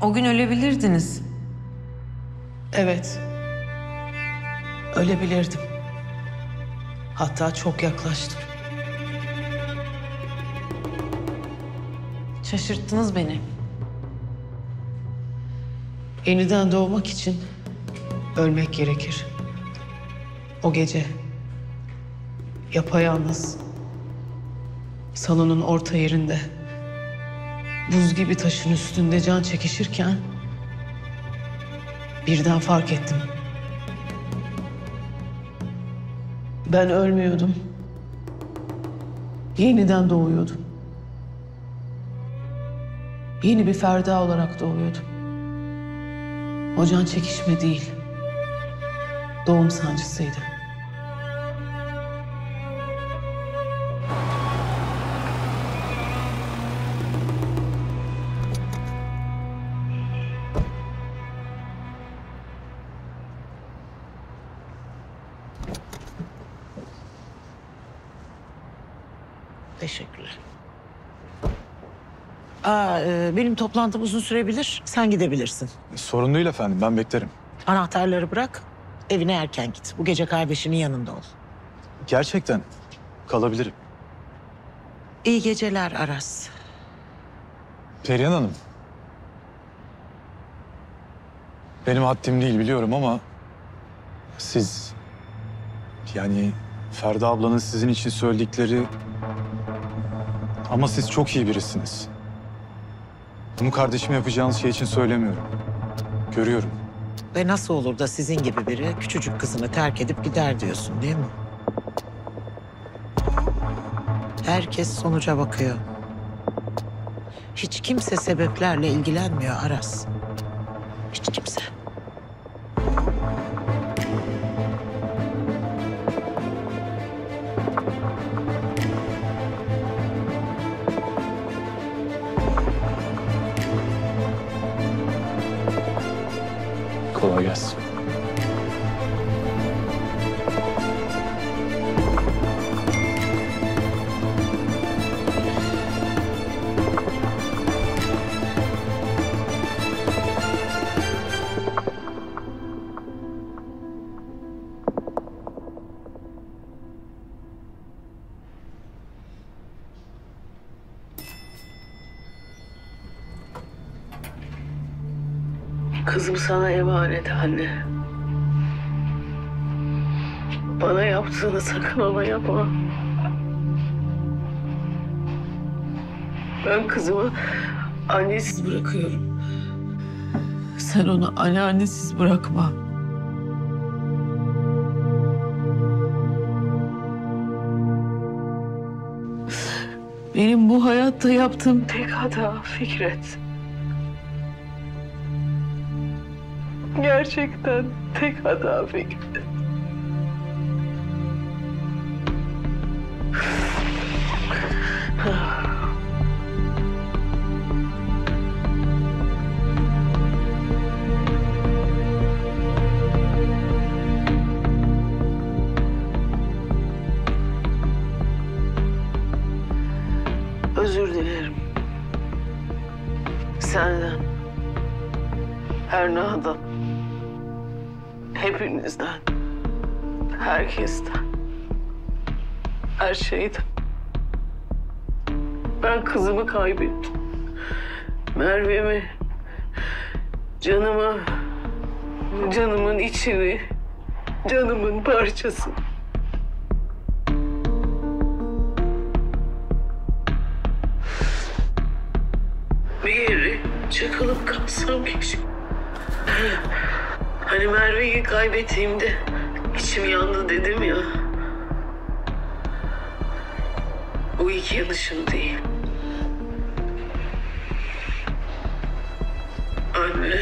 O gün ölebilirdiniz. Evet. Ölebilirdim. Hatta çok yaklaştım. Şaşırttınız beni. Yeniden doğmak için ölmek gerekir. O gece yapayalnız salonun orta yerinde buz gibi taşın üstünde can çekişirken birden fark ettim. Ben ölmüyordum. Yeniden doğuyordum. Yeni bir Ferda olarak doğuyordum. O can çekişme değil. Doğum sancısıydı. Benim toplantım uzun sürebilir. Sen gidebilirsin. Sorun değil efendim, ben beklerim. Anahtarları bırak. Evine erken git. Bu gece kardeşinin yanında ol. Gerçekten kalabilirim. İyi geceler Aras. Perihan Hanım. Benim haddim değil biliyorum ama siz yani Ferda ablanın sizin için söyledikleri ama siz çok iyi birisiniz. Bunu kardeşime yapacağınız şey için söylemiyorum. Görüyorum. Ve nasıl olur da sizin gibi biri küçücük kızını terk edip gider diyorsun değil mi? Herkes sonuca bakıyor. Hiç kimse sebeplerle ilgilenmiyor Aras. Hiç kimse. Ona yapma. Ben kızımı annesiz bırakıyorum. Sen onu anneannesiz bırakma. Benim bu hayatta yaptığım tek hata Fikret. Gerçekten tek hata Fikret. Özür dilerim. Senden. Erna'dan. Hepinizden. Herkesten. Her şeyden. Ben kızımı kaybettim. Merve'mi. Canımı. Canımın içini. Canımın parçası. Bir yere çakılıp kalsam keşke. Hani Merve'yi kaybettiğimde içim yandı dedim ya. O iki yanışım değil. Anne.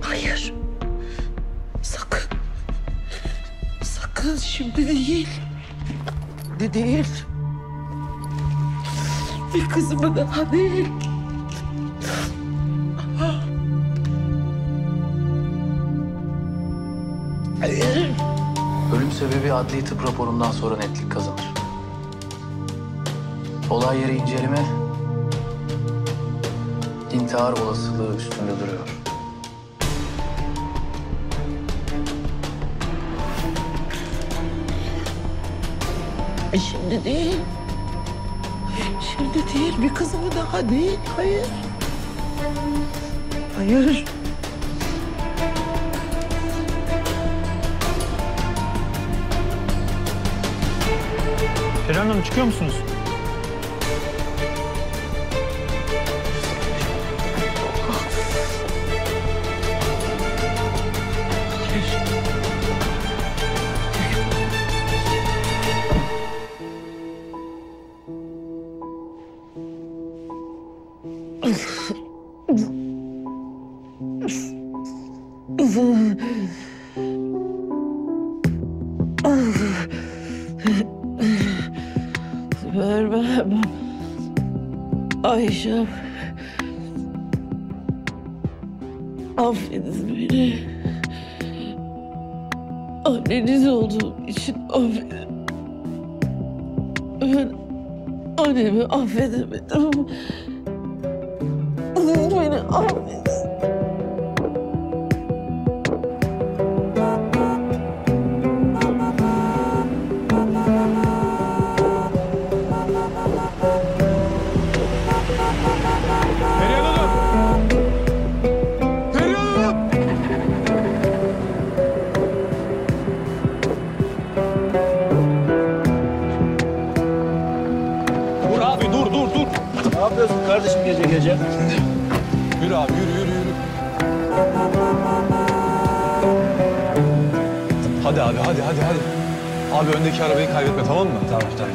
Hayır. Sakın. Sakın şimdi değil. De değil. Bir kızımı daha değil. Hayır. Ölüm sebebi adli tıp raporundan sonra netlik kazanır. Olay yeri inceleme intihar olasılığı üstünde duruyor. E şimdi değil. Şimdi değil. Bir kızımı daha değil. Hayır. Hayır. Perihan Hanım çıkıyor musunuz? Ben annemi affedemedim. Beni affedin. Yapıyorsun kardeşim gece gece? Yürü abi yürü yürü yürü. Hadi abi hadi hadi hadi. Abi öndeki arabayı kaybetme tamam mı? Tamam tamam.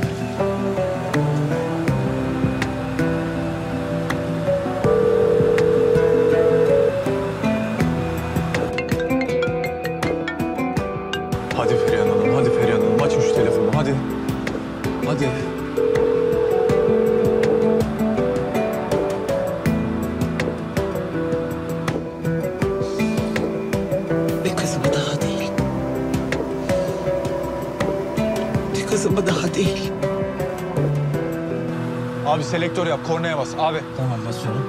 Hadi Perihan Hanım hadi Perihan Hanım açın şu telefonu hadi. Hadi. Değil. Abi selektör yap kornaya bas abi. Tamam basıyorum.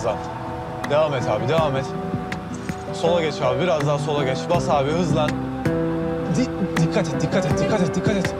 Hızlan. Devam et abi devam et. Sola geç abi biraz daha sola geç. Bas abi hızlan. Di- dikkat et dikkat et dikkat et dikkat et.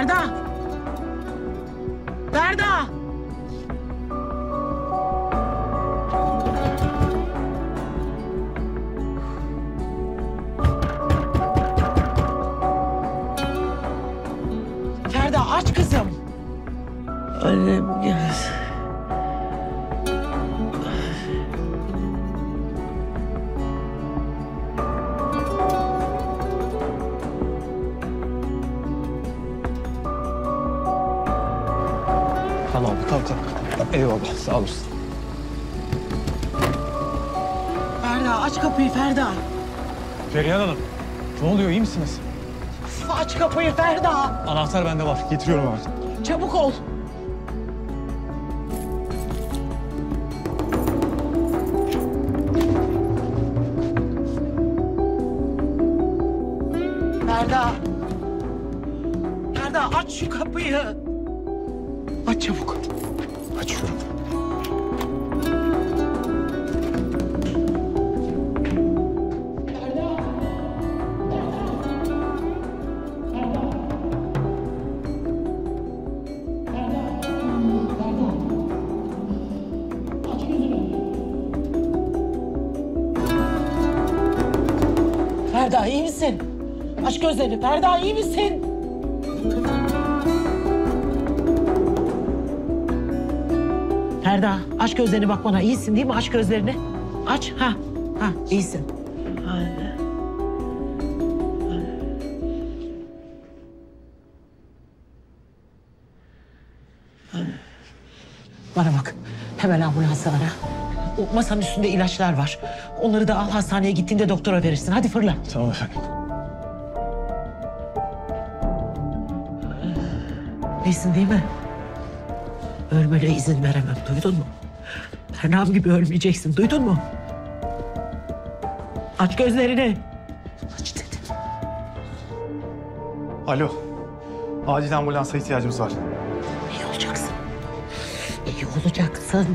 Ferda. Ferda. Anahtar bende var. Getiriyorum hemen. Çabuk ol. İyi misin? Ferda aç gözlerini bak bana. İyisin değil mi? Aç gözlerini. Aç. Ha. Ha iyisin. Anne. Bana bak. Hemen ambulansı ara. O masanın üstünde ilaçlar var. Onları da al hastaneye gittiğinde doktora verirsin. Hadi fırla. Tamam efendim. İyisin değil mi? Ölmene izin veremem. Duydun mu? Bernam gibi ölmeyeceksin. Duydun mu? Aç gözlerini. Aç dedim. Alo. Acil ambulansa ihtiyacımız var. İyi olacaksın. İyi olacaksın.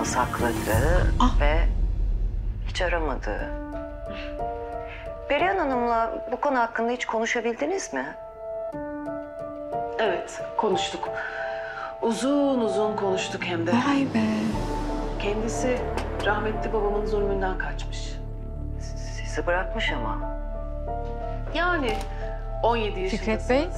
Öz kızını sakladığı ve hiç aramadığı. Perihan Hanım'la bu konu hakkında hiç konuşabildiniz mi? Evet, konuştuk. Uzun uzun konuştuk hem de. Vay be. Kendisi rahmetli babamın zulmünden kaçmış. Sizi bırakmış ama. Yani 17 yaşındasınız. Fikret Bey.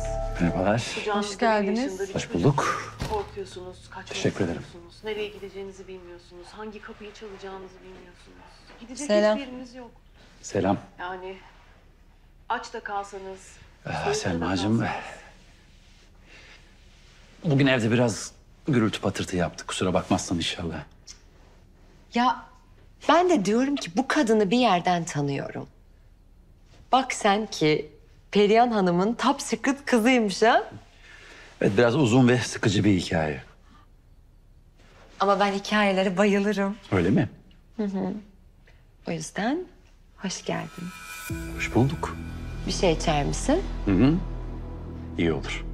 Merhabalar. Hoş geldiniz. Hoş bulduk. Korkuyorsunuz, kaçmak Teşekkür ederim. istiyorsunuz. Nereye gideceğinizi bilmiyorsunuz. Hangi kapıyı çalacağınızı bilmiyorsunuz. Gidecek Selam. hiçbir yeriniz yok. Selam. Yani aç da kalsanız, Ah, soğukta da Selma'cığım. kalsanız. Bugün evde biraz gürültü patırtı yaptık. Kusura bakmazsan inşallah. Ya ben de diyorum ki bu kadını bir yerden tanıyorum. Bak sen ki Perihan Hanım'ın top secret kızıymış ha. Evet biraz uzun ve sıkıcı bir hikaye. Ama ben hikayelere bayılırım. Öyle mi? O yüzden hoş geldin. Hoş bulduk. Bir şey içer misin? Hı hı. İyi olur.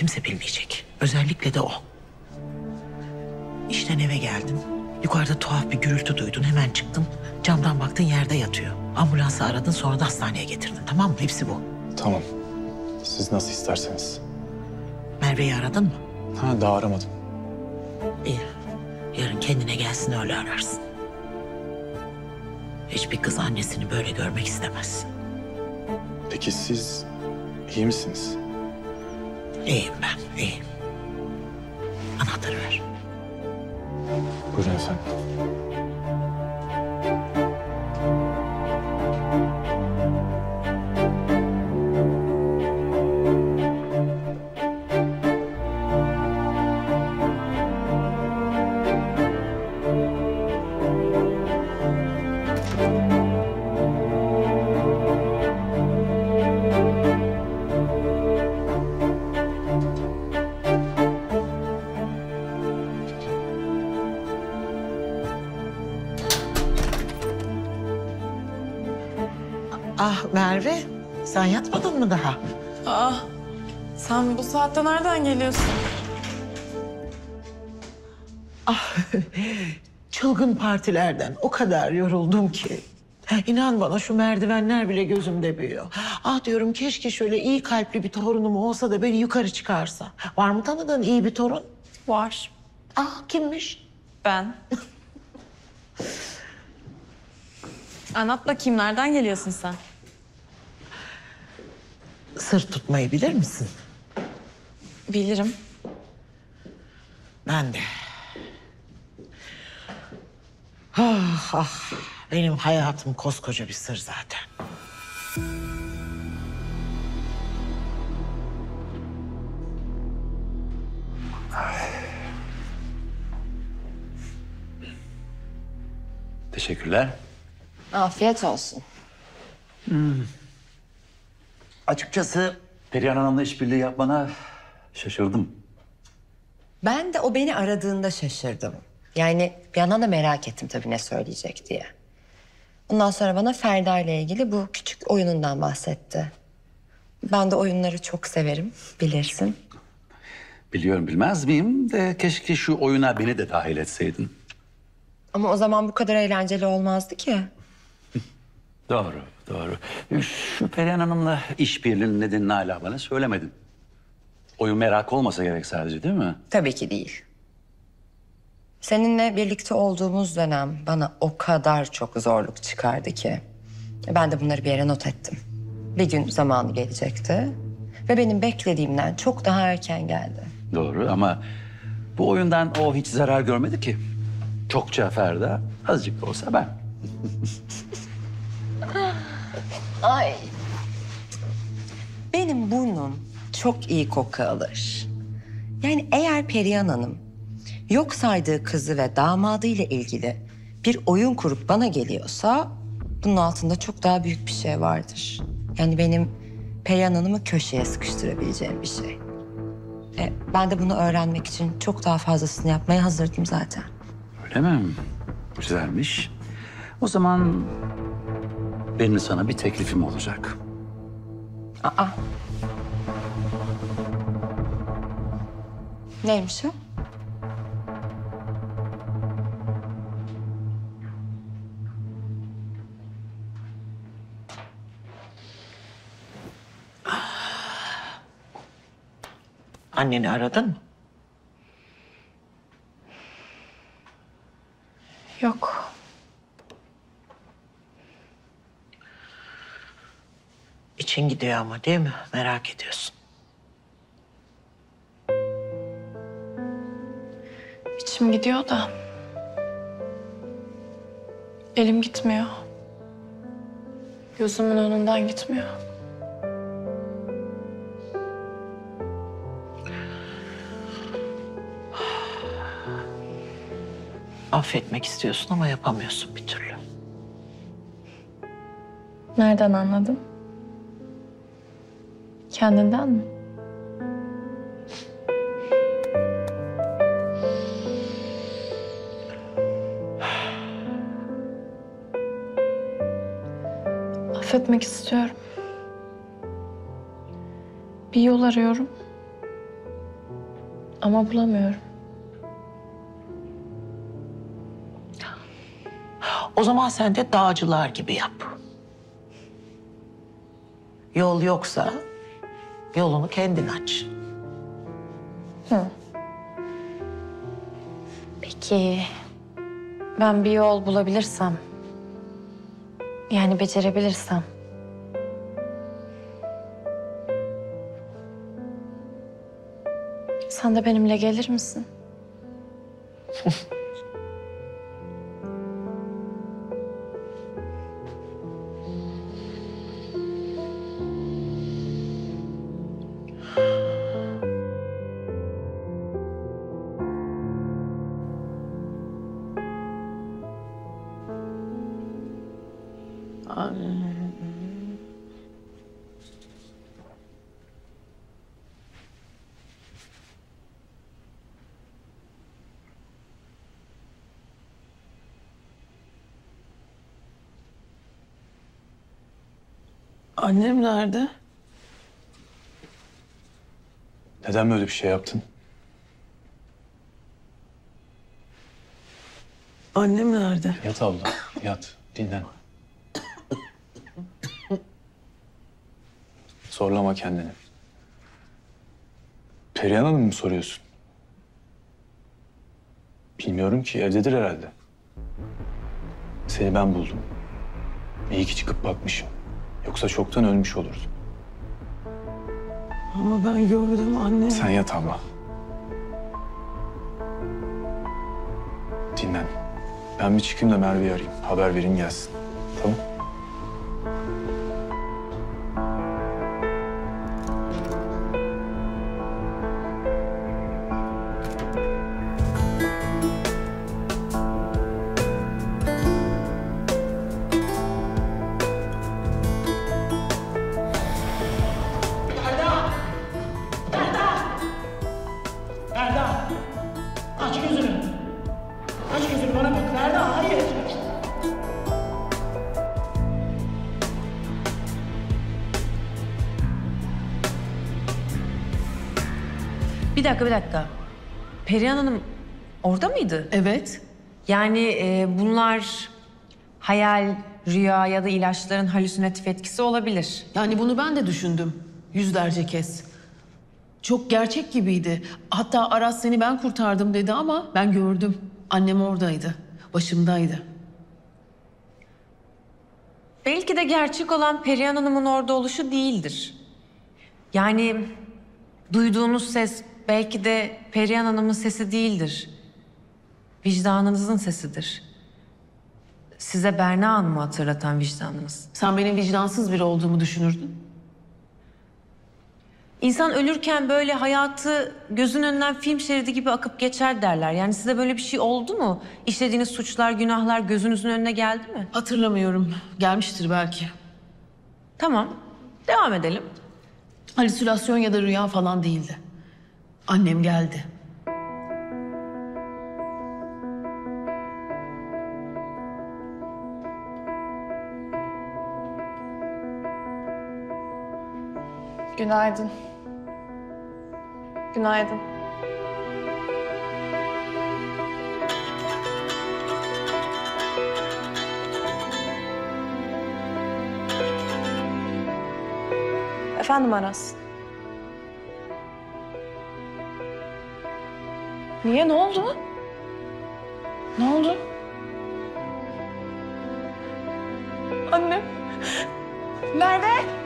Kimse bilmeyecek. Özellikle de o. İşten eve geldin. Yukarıda tuhaf bir gürültü duydun. Hemen çıktın. Camdan baktın yerde yatıyor. Ambulansı aradın sonra da hastaneye getirdin. Tamam mı? Hepsi bu. Tamam. Siz nasıl isterseniz. Merve'yi aradın mı? Ha daha aramadım. İyi. Yarın kendine gelsin öyle ararsın. Hiçbir kız annesini böyle görmek istemez. Peki siz iyi misiniz? İyiyim ben, iyiyim. Anahtarı ver. Buyurun efendim. Sen yatmadın mı daha? Aa, sen bu saatte nereden geliyorsun? Ah, çılgın partilerden o kadar yoruldum ki. İnan bana şu merdivenler bile gözümde büyüyor. Ah diyorum keşke şöyle iyi kalpli bir torunum olsa da beni yukarı çıkarsa. Var mı tanıdığın iyi bir torun? Var. Ah kimmiş? Ben. Anlat bakayım nereden geliyorsun sen? Sır tutmayı bilir misin? Bilirim. Ben de. Ah ah. Benim hayatım koskoca bir sır zaten. Teşekkürler. Afiyet olsun. Açıkçası Perihan Hanım'la işbirliği yapmana şaşırdım. Ben de o beni aradığında şaşırdım. Yani bir yandan da merak ettim tabii ne söyleyecek diye. Ondan sonra bana Ferda ile ilgili bu küçük oyunundan bahsetti. Ben de oyunları çok severim, bilirsin. Biliyorum bilmez miyim de keşke şu oyuna beni de dahil etseydin. Ama o zaman bu kadar eğlenceli olmazdı ki. Doğru, doğru. Şu Perihan Hanım'la işbirliğinin nedenini hala bana söylemedin. Oyun merak olmasa gerek sadece değil mi? Tabii ki değil. Seninle birlikte olduğumuz dönem bana o kadar çok zorluk çıkardı ki. Ben de bunları bir yere not ettim. Bir gün zamanı gelecekti. Ve benim beklediğimden çok daha erken geldi. Doğru ama bu oyundan o hiç zarar görmedi ki. Çokça Ferda, azıcık da olsa ben. Ay. Benim burnum çok iyi koku alır. Yani eğer Perihan Hanım yok saydığı kızı ve damadı ile ilgili bir oyun kurup bana geliyorsa bunun altında çok daha büyük bir şey vardır. Yani benim Perihan Hanım'ı köşeye sıkıştırabileceğim bir şey. E, ben de bunu öğrenmek için çok daha fazlasını yapmaya hazırdım zaten. Öyle mi? Güzelmiş. O zaman benim sana bir teklifim olacak. Aa. Neymiş o? Anneni aradın mı? Yok. İçin gidiyor ama değil mi? Merak ediyorsun. İçim gidiyor da. Elim gitmiyor. Gözümün önünden gitmiyor. Affetmek istiyorsun ama yapamıyorsun bir türlü. Nereden anladın? Kendinden mi? affetmek istiyorum. Bir yol arıyorum. Ama bulamıyorum. O zaman sen de dağcılar gibi yap. Yol yoksa yolunu kendin aç. Peki ben bir yol bulabilirsem, yani becerebilirsem. Sen de benimle gelir misin? Annem nerede? Neden böyle bir şey yaptın? Annem nerede? Yat abla, yat. Dinlen. Zorlama kendini. Perihan Hanım mı soruyorsun? Bilmiyorum ki, evdedir herhalde. Seni ben buldum. İyi ki çıkıp bakmışım. Yoksa çoktan ölmüş olurdun. Ama ben gördüm anne. Sen yat abla. Dinlen. Ben bir çıkayım da Merve'yi arayayım. Haber vereyim gelsin. Dakika, bir dakika. Perihan Hanım orada mıydı? Evet. Yani e, bunlar hayal, rüya ya da ilaçların halüsinatif etkisi olabilir. Yani bunu ben de düşündüm yüzlerce kez. Çok gerçek gibiydi. Hatta Aras seni ben kurtardım dedi ama ben gördüm. Annem oradaydı. Başımdaydı. Belki de gerçek olan Perihan Hanım'ın orada oluşu değildir. Yani duyduğunuz ses belki de Perihan Hanım'ın sesi değildir. Vicdanınızın sesidir. Size Berna Hanım'ı hatırlatan vicdanınız. Sen benim vicdansız biri olduğumu düşünürdün. İnsan ölürken böyle hayatı gözün önünden film şeridi gibi akıp geçer derler. Yani size böyle bir şey oldu mu? İşlediğiniz suçlar, günahlar gözünüzün önüne geldi mi? Hatırlamıyorum. Gelmiştir belki. Tamam. Devam edelim. Halüsinasyon ya da rüya falan değildi. Annem geldi. Günaydın. Günaydın. Efendim Aras. Niye? Ne oldu? Ne oldu? Anne. Merve!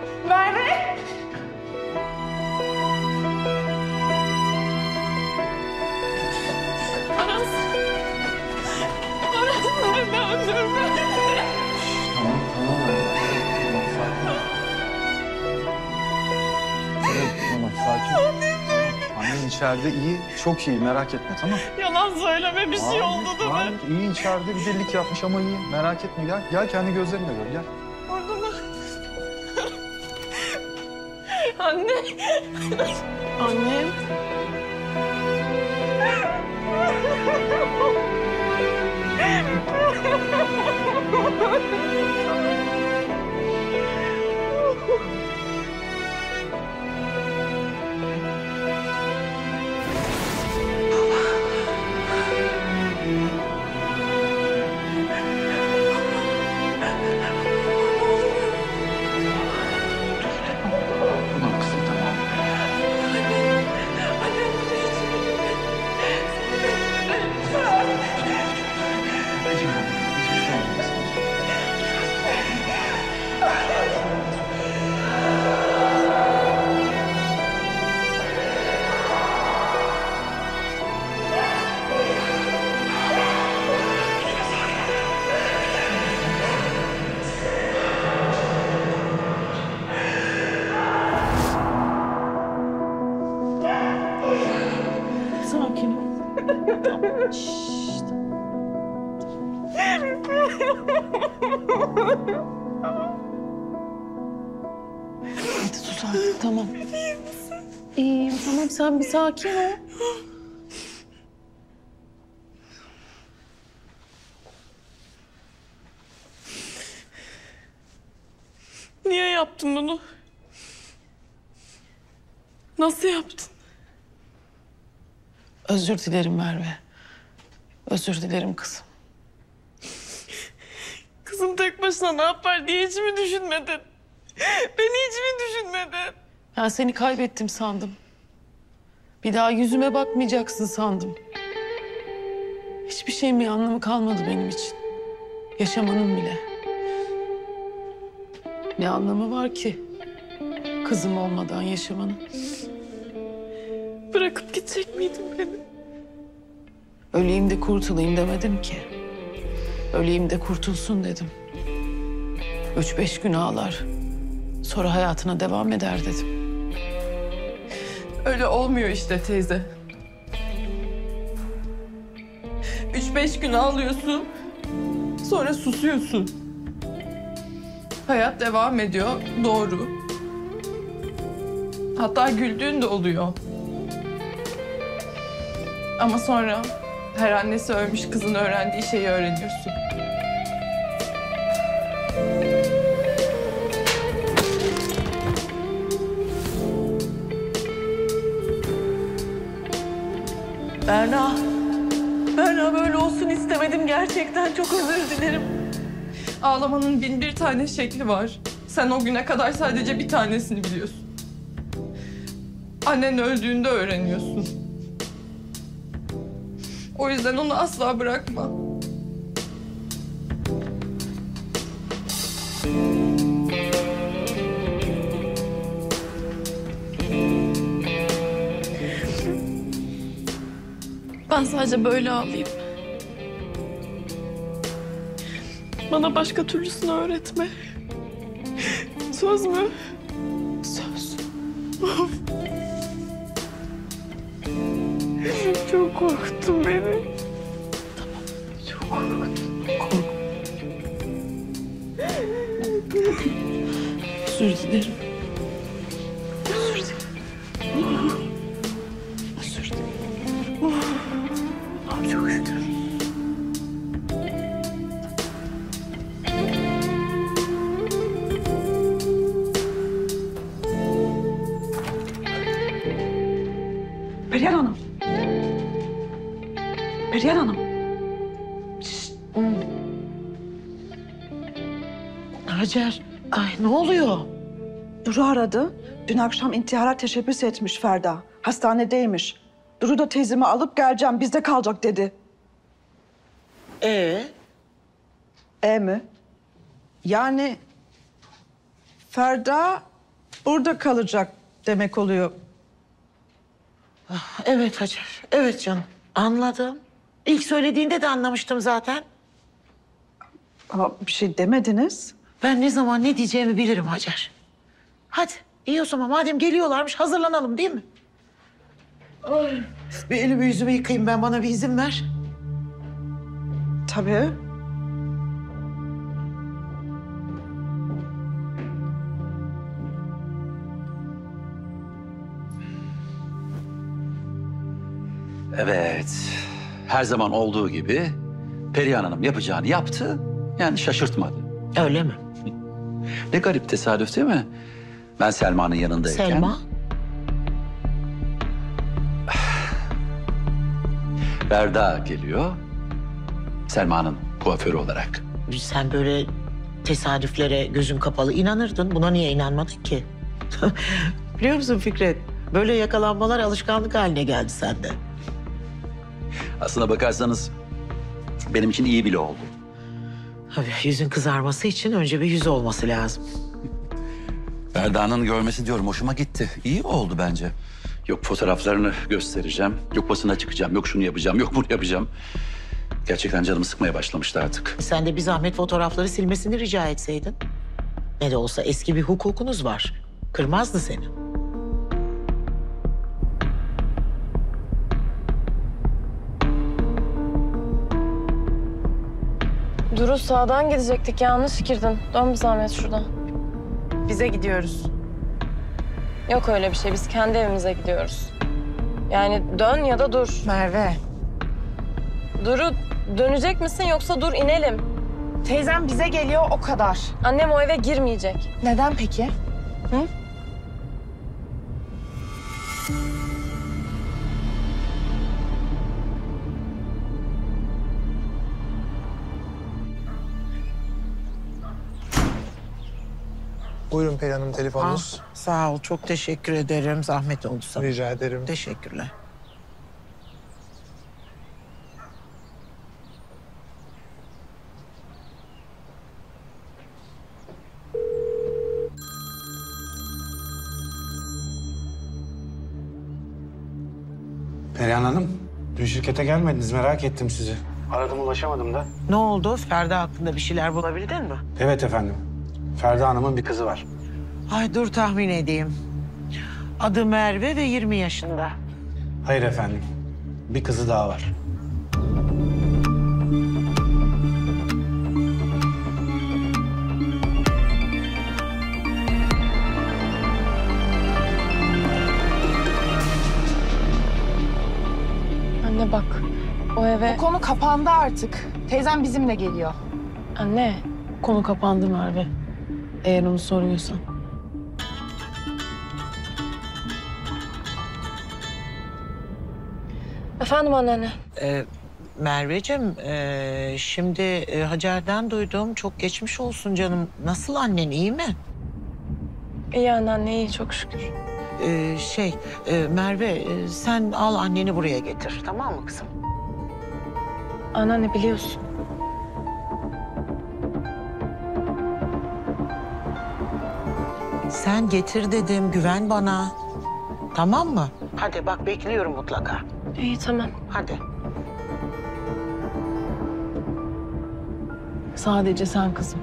İçeride iyi, çok iyi. Merak etme, tamam? Yalan söyleme bir şey oldu değil mi? Hayır, iyi içeride bir delilik yapmış ama iyi. Merak etme, gel. Gel kendi gözlerinle gör, gel. Orada mı? Anne. Annem. sakin ol. Niye yaptın bunu? Nasıl yaptın? Özür dilerim Merve. Özür dilerim kızım. Kızım tek başına ne yapar diye hiç mi düşünmedin? Beni hiç mi düşünmedin? Ben seni kaybettim sandım. Bir daha yüzüme bakmayacaksın sandım. Hiçbir şeyin bir anlamı kalmadı benim için. Yaşamanın bile. Ne anlamı var ki? Kızım olmadan yaşamanın. Bırakıp gidecek miydin beni? Öleyim de kurtulayım demedim ki. Öleyim de kurtulsun dedim. Üç beş gün ağlar. Sonra hayatına devam eder dedim. Öyle olmuyor işte teyze. Üç beş gün ağlıyorsun. Sonra susuyorsun. Hayat devam ediyor. Doğru. Hatta güldüğün de oluyor. Ama sonra her annesi ölmüş kızın öğrendiği şeyi öğreniyorsun. Berna. Berna böyle olsun istemedim gerçekten. Çok özür dilerim. Ağlamanın bin bir tane şekli var. Sen o güne kadar sadece bir tanesini biliyorsun. Annen öldüğünde öğreniyorsun. O yüzden onu asla bırakma. Ben sadece böyle ağlayayım. Bana başka türlüsünü öğretme. Söz mü? Söz. Çok korkuttun beni. Hacer, ay ne oluyor? Duru aradı. Dün akşam intihara teşebbüs etmiş Ferda. Hastanedeymiş. Duru da teyzemi alıp geleceğim bizde kalacak dedi. Ee? E mi? Yani Ferda burada kalacak demek oluyor. Evet Hacer, evet canım. Anladım. İlk söylediğinde de anlamıştım zaten. Ama bir şey demediniz. Ben ne zaman ne diyeceğimi bilirim Hacer. Hadi iyi o zaman madem geliyorlarmış hazırlanalım değil mi? Ay, bir elimi yüzümü yıkayayım ben bana bir izin ver. Tabii. Evet. Her zaman olduğu gibi Perihan Hanım yapacağını yaptı. Yani şaşırtmadı. Öyle mi? Ne garip tesadüf değil mi? Ben Selma'nın yanındayken... Selma? Berda geliyor. Selma'nın kuaförü olarak. Sen böyle tesadüflere gözün kapalı inanırdın. Buna niye inanmadın ki? Biliyor musun Fikret? Böyle yakalanmalar alışkanlık haline geldi sende. Aslına bakarsanız benim için iyi bile oldu. Tabii yüzün kızarması için önce bir yüz olması lazım. Berda'nın görmesi diyorum hoşuma gitti. İyi oldu bence. Yok fotoğraflarını göstereceğim. Yok basına çıkacağım. Yok şunu yapacağım. Yok bunu yapacağım. Gerçekten canımı sıkmaya başlamıştı artık. Sen de bir zahmet fotoğrafları silmesini rica etseydin. Ne de olsa eski bir hukukunuz var. Kırmazdı seni. Duru sağdan gidecektik. Yanlış girdin. Dön bir zahmet şuradan. Bize gidiyoruz. Yok öyle bir şey. Biz kendi evimize gidiyoruz. Yani dön ya da dur. Merve. Duru dönecek misin yoksa dur inelim. Teyzem bize geliyor o kadar. Annem o eve girmeyecek. Neden peki? Hı? Buyurun Perihan Hanım telefonunuz. Ah, sağ ol, çok teşekkür ederim. Zahmet oldu sana. Rica ederim. Teşekkürler. Perihan Hanım, dün şirkete gelmediniz. Merak ettim sizi. Aradım ulaşamadım da. Ne oldu? Ferda hakkında bir şeyler bulabildin mi? Evet efendim. Ferda Hanım'ın bir kızı var. Ay dur tahmin edeyim. Adı Merve ve 20 yaşında. Hayır efendim. Bir kızı daha var. Anne bak. O eve... Bu konu kapandı artık. Teyzem bizimle geliyor. Anne. Konu kapandı Merve. Eğer onu soruyorsan. Efendim anneanne. Ee, Merveciğim, ee, şimdi ee, Hacer'den duydum. Çok geçmiş olsun canım. Nasıl annen, iyi mi? İyi anneanne iyi çok şükür. Ee, şey, ee, Merve ee, sen al anneni buraya getir. Tamam mı kızım? Anneanne biliyorsun. Sen getir dedim, güven bana. Tamam mı? Hadi bak bekliyorum mutlaka. İyi tamam. Hadi. Sadece sen kızım.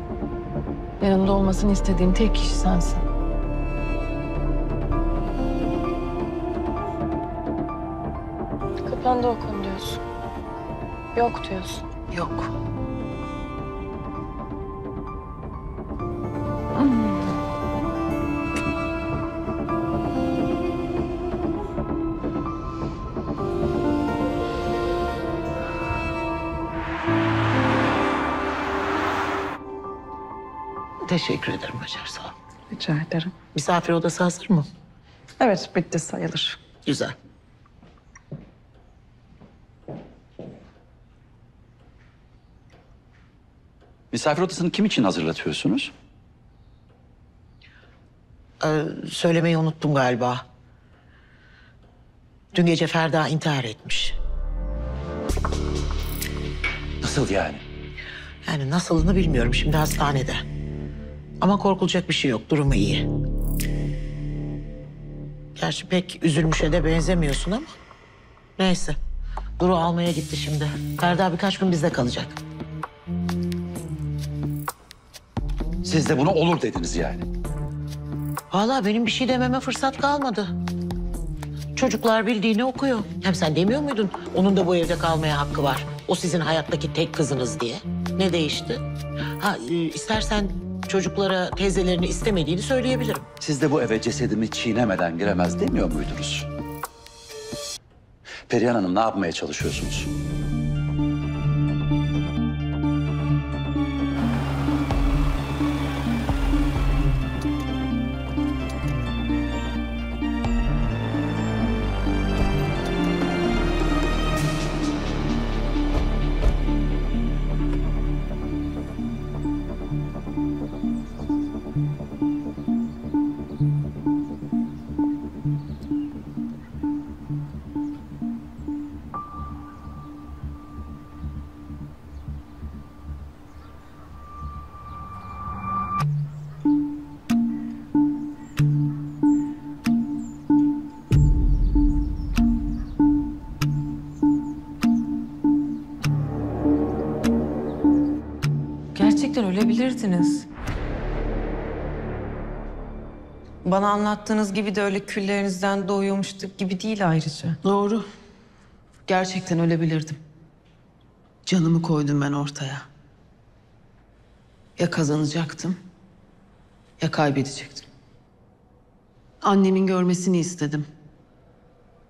Yanımda olmasını istediğim tek kişi sensin. Kapandı o konu diyorsun. Yok diyorsun. Yok. Teşekkür ederim Hacer, sağ ol. Rica ederim. Misafir odası hazır mı? Evet bitti sayılır. Güzel. Misafir odasını kim için hazırlatıyorsunuz? Ee, söylemeyi unuttum galiba. Dün gece Ferda intihar etmiş. Nasıl yani? Yani nasılını bilmiyorum şimdi hastanede. Ama korkulacak bir şey yok. Durumu iyi. Gerçi pek üzülmüşe de benzemiyorsun ama. Neyse. Duru almaya gitti şimdi. Ferda birkaç gün bizde kalacak. Siz de buna olur dediniz yani. Vallahi benim bir şey dememe fırsat kalmadı. Çocuklar bildiğini okuyor. Hem sen demiyor muydun onun da bu evde kalmaya hakkı var. O sizin hayattaki tek kızınız diye. Ne değişti? Ha e, istersen çocuklara teyzelerini istemediğini söyleyebilirim. Siz de bu eve cesedimi çiğnemeden giremez demiyor muydunuz? Perihan Hanım ne yapmaya çalışıyorsunuz? Ölebilirdiniz. Bana anlattığınız gibi de öyle küllerinizden doğuyormuştuk gibi değil ayrıca. Doğru. Gerçekten ölebilirdim. Canımı koydum ben ortaya. Ya kazanacaktım ya kaybedecektim. Annemin görmesini istedim.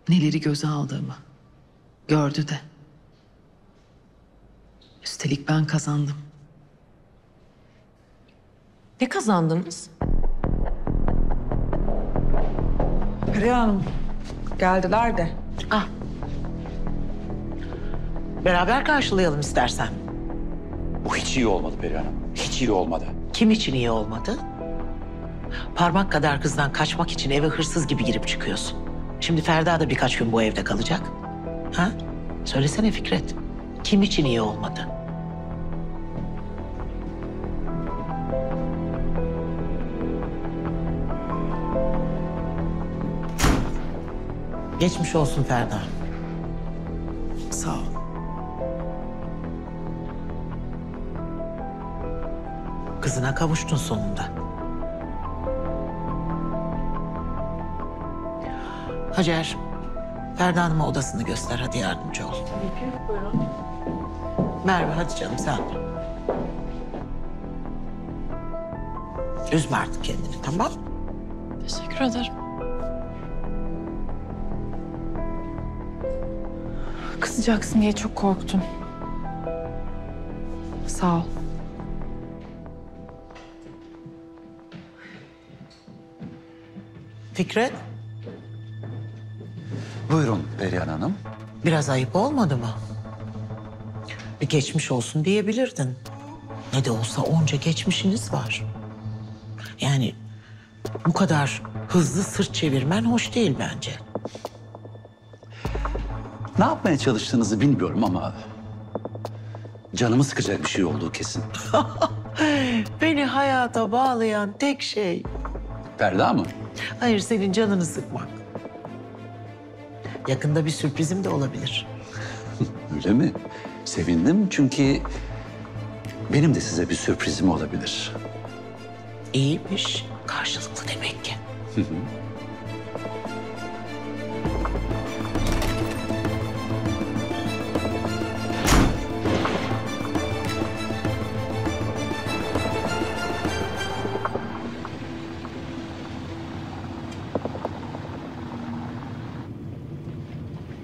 Neleri göze aldığımı. Gördü de. Üstelik ben kazandım. Ne kazandınız? Perihan Hanım geldiler de. Ah. Beraber karşılayalım istersen. Bu hiç iyi olmadı Perihan Hanım. Hiç iyi olmadı. Kim için iyi olmadı? Parmak kadar kızdan kaçmak için eve hırsız gibi girip çıkıyorsun. Şimdi Ferda da birkaç gün bu evde kalacak. Ha? Söylesene Fikret. Kim için iyi olmadı? Geçmiş olsun Ferda. Sağ ol. Kızına kavuştun sonunda. Hacer, Ferda Hanım'a odasını göster. Hadi yardımcı ol. Merve hadi canım sen. Üzme artık kendini tamam Teşekkür ederim. Kızacaksın diye çok korktum. Sağ ol. Fikret, Buyurun Perihan Hanım. biraz ayıp olmadı mı? Bir geçmiş olsun diyebilirdin. Ne de olsa onca geçmişiniz var. Yani bu kadar hızlı sırt çevirmen hoş değil bence. Ne yapmaya çalıştığınızı bilmiyorum ama... ...canımı sıkacak bir şey olduğu kesin. Beni hayata bağlayan tek şey Ferda mı? Hayır senin canını sıkmak. Yakında bir sürprizim de olabilir. Öyle mi? Sevindim çünkü... ...benim de size bir sürprizim olabilir. İyiymiş. Karşılıklı demek ki.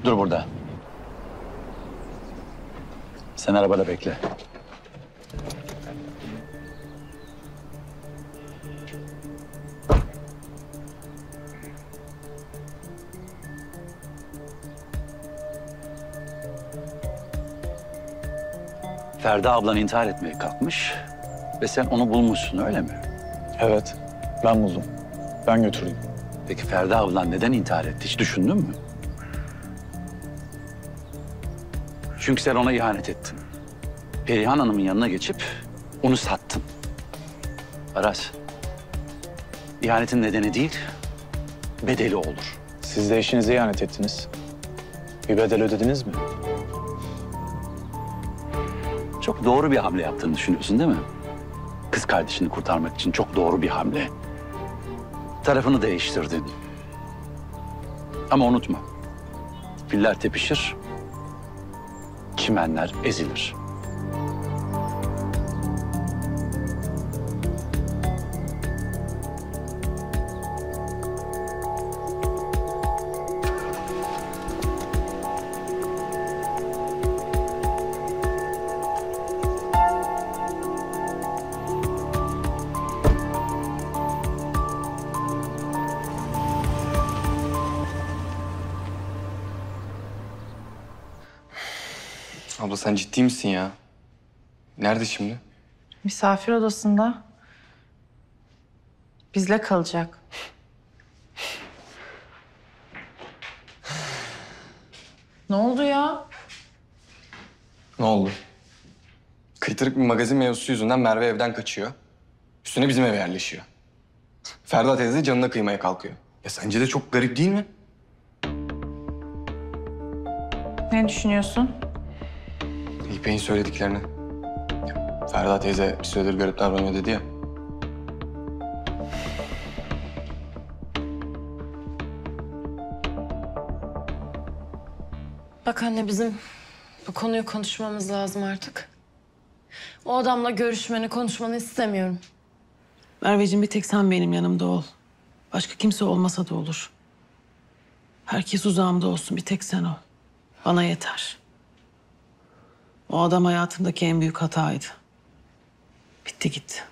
Dur burada. Sen arabada bekle. Ferda ablan intihar etmeye kalkmış ve sen onu bulmuşsun öyle mi? Evet, ben buldum. Ben götürdüm. Peki Ferda ablan neden intihar etti hiç düşündün mü? Çünkü sen ona ihanet ettin. Perihan Hanım'ın yanına geçip onu sattın. Aras, ihanetin nedeni değil, bedeli olur. Siz de eşinize ihanet ettiniz. Bir bedel ödediniz mi? Çok doğru bir hamle yaptığını düşünüyorsun değil mi? Kız kardeşini kurtarmak için çok doğru bir hamle. Tarafını değiştirdin. Ama unutma, filler tepişir, çimenler ezilir. Sen ciddi misin ya? Nerede şimdi? Misafir odasında. Bizle kalacak. ne oldu ya? Ne oldu? Kıytırık bir magazin mevzusu yüzünden Merve evden kaçıyor. Üstüne bizim eve yerleşiyor. Ferda teyze canına kıymaya kalkıyor. Ya sence de çok garip değil mi? Ne düşünüyorsun? İpek'in söylediklerini. Ferda teyze bir süredir garip davranıyor dedi ya. Bak anne bizim bu konuyu konuşmamız lazım artık. O adamla görüşmeni, konuşmanı istemiyorum. Merveciğim bir tek sen benim yanımda ol. Başka kimse olmasa da olur. Herkes uzağımda olsun bir tek sen ol. Bana yeter. O adam hayatımdaki en büyük hataydı. Bitti gitti.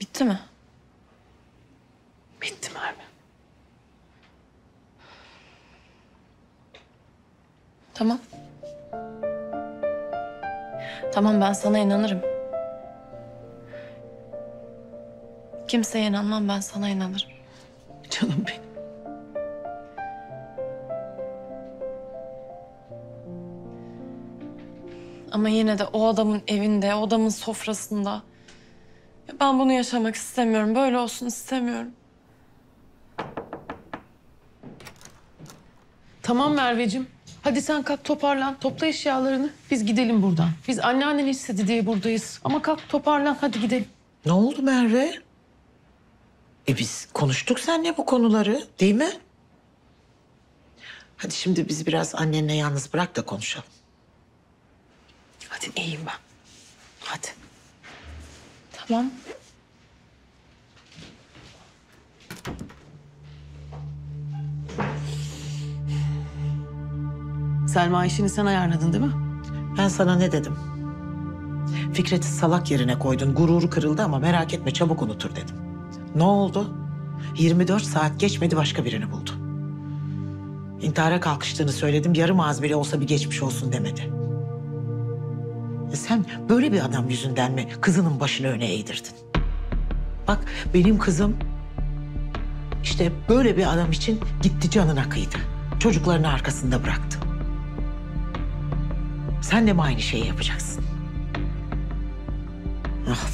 Bitti mi? Bitti Merve. Tamam. Tamam ben sana inanırım. Kimseye inanmam ben sana inanırım. Canım benim. Ama yine de o adamın evinde, o adamın sofrasında. Ya Ben bunu yaşamak istemiyorum. Böyle olsun istemiyorum. Tamam Merveciğim. Hadi sen kalk toparlan. Topla eşyalarını. Biz gidelim buradan. Biz anneannen istedi diye buradayız. Ama kalk toparlan hadi gidelim. Ne oldu Merve? E biz konuştuk seninle bu konuları değil mi? Hadi şimdi bizi biraz annenle yalnız bırak da konuşalım. Hadi iyiyim ben. Hadi. Tamam. Selma işini sen ayarladın değil mi? Ben sana ne dedim? Fikret'i salak yerine koydun. Gururu kırıldı ama merak etme çabuk unutur dedim. Ne oldu? 24 saat geçmedi başka birini buldu. İntihara kalkıştığını söyledim. Yarım ağız bile olsa bir geçmiş olsun demedi. E sen böyle bir adam yüzünden mi kızının başını öne eğdirdin? Bak benim kızım işte böyle bir adam için gitti canına kıydı. Çocuklarını arkasında bıraktı. Sen de mi aynı şeyi yapacaksın? Ah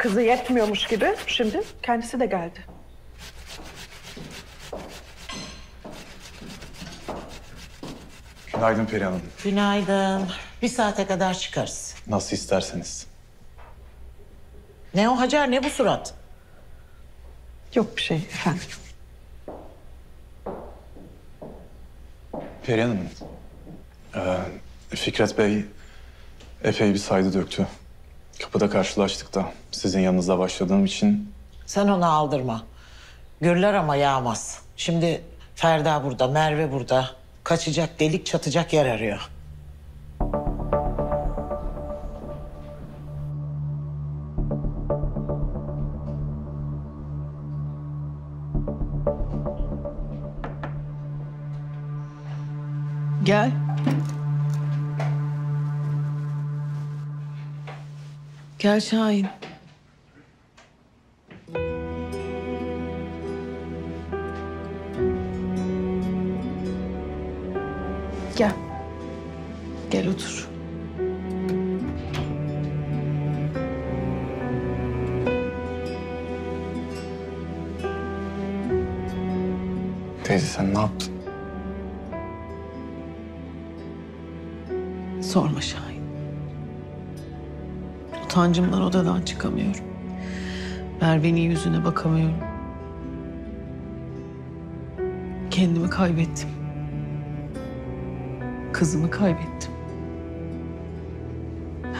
Kızı yetmiyormuş gibi şimdi kendisi de geldi. Günaydın Perihan Hanım. Günaydın. Bir saate kadar çıkarız. Nasıl isterseniz. Ne o Hacer ne bu surat? Yok bir şey efendim. Perihan Hanım. ee, Fikret Bey epey bir saydı döktü. Kapıda karşılaştık da sizin yanınızda başladığım için Sen onu aldırma. Gürler ama yağmaz. Şimdi Ferda burada, Merve burada. Kaçacak, delik çatacak yer arıyor. Gel. Gel Şahin. Gel. Gel otur. Teyze sen ne yaptın? Sorma Şahin. Utancımdan odadan çıkamıyorum. Merve'nin yüzüne bakamıyorum. Kendimi kaybettim. Kızımı kaybettim.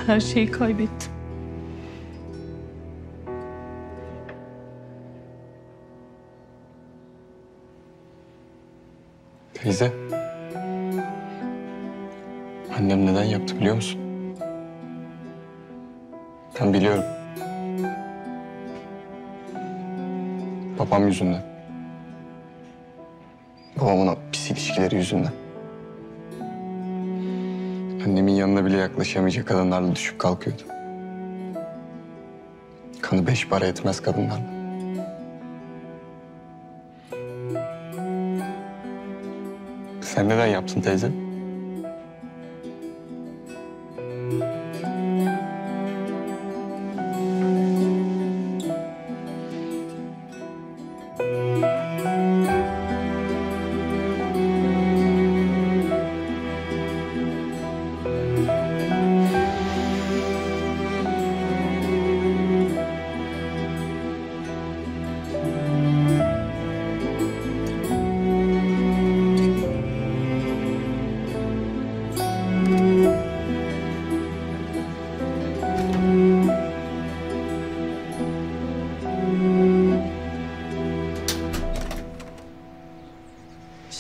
Her şeyi kaybettim. Teyze. Annem neden yaptı biliyor musun? Ben biliyorum. Babam yüzünden. Babamın o pis ilişkileri yüzünden. Annemin yanına bile yaklaşamayacak kadınlarla düşüp kalkıyordu. Kanı beş para etmez kadınlarla. Sen neden yaptın teyze?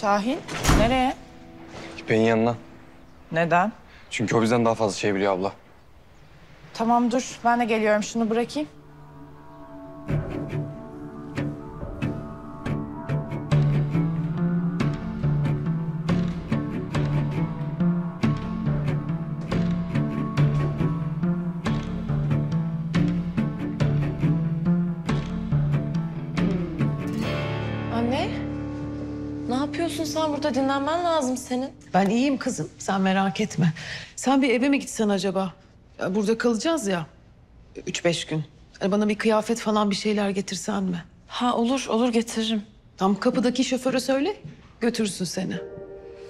Şahin, nereye? İpek'in yanına. Neden? Çünkü o bizden daha fazla şey biliyor abla. Tamam dur, ben de geliyorum. Şunu bırakayım. Lazım senin. Ben iyiyim kızım. Sen merak etme. Sen bir eve mi gitsen acaba? Ya Burada kalacağız ya. Üç beş gün. Hani bana bir kıyafet falan bir şeyler getirsen mi? Ha olur, olur getiririm. Tam kapıdaki şoföre söyle. Götürsün seni.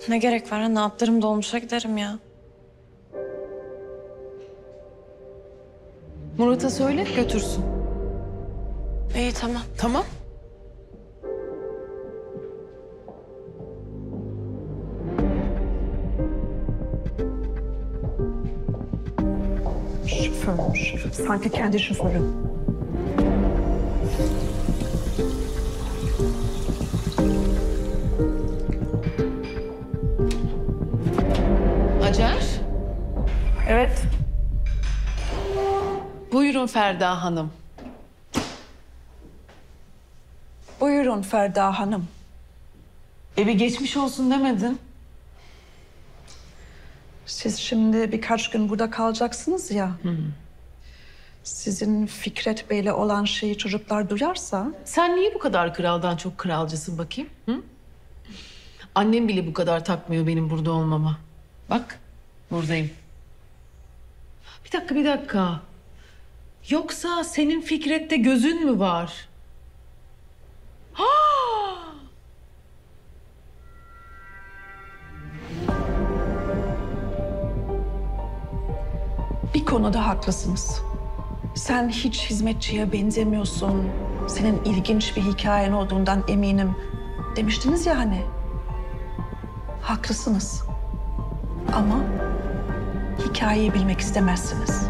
Ne gerek var? Ne atlarım dolmuşa giderim ya. Murat'a söyle götürsün. İyi tamam. Tamam. Şoförmüş. Sanki kendi şoförü. Hacer. Evet. Buyurun Ferda Hanım. Buyurun Ferda Hanım. Evi geçmiş olsun demedin. Siz şimdi birkaç gün burada kalacaksınız ya. Sizin Fikret Bey'le olan şeyi çocuklar duyarsa... Sen niye bu kadar kraldan çok kralcısın bakayım? Hı? Annem bile bu kadar takmıyor benim burada olmama. Bak buradayım. Bir dakika bir dakika. Yoksa senin Fikret'te gözün mü var? Ha! Bir konuda haklısınız. Sen hiç hizmetçiye benzemiyorsun. Senin ilginç bir hikayen olduğundan eminim. Demiştiniz ya hani. Haklısınız. Ama hikayeyi bilmek istemezsiniz.